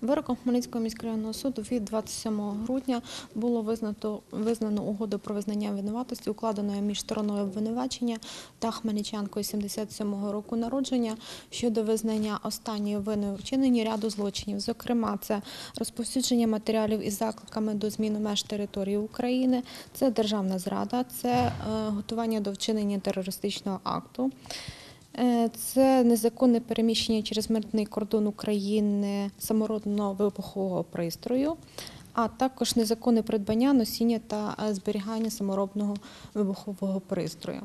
Вироком Хмельницького міськрайонного суду від 27 грудня було визнато, визнано угоду про визнання винуватості, укладеною між стороною обвинувачення та хмельничанкою 77-го року народження щодо визнання останньої виною у вчиненні ряду злочинів. Зокрема, це розповсюдження матеріалів із закликами до зміни меж території України, це державна зрада, це е, готування до вчинення терористичного акту. Е, Це незаконне переміщення через митний кордон України самородного вибухового пристрою, а також незаконне придбання, носіння та е, зберігання саморобного вибухового пристрою.